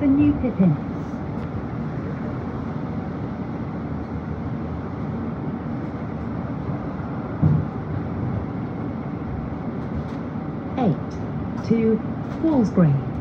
the new Pippin. Eight to Walsgrave.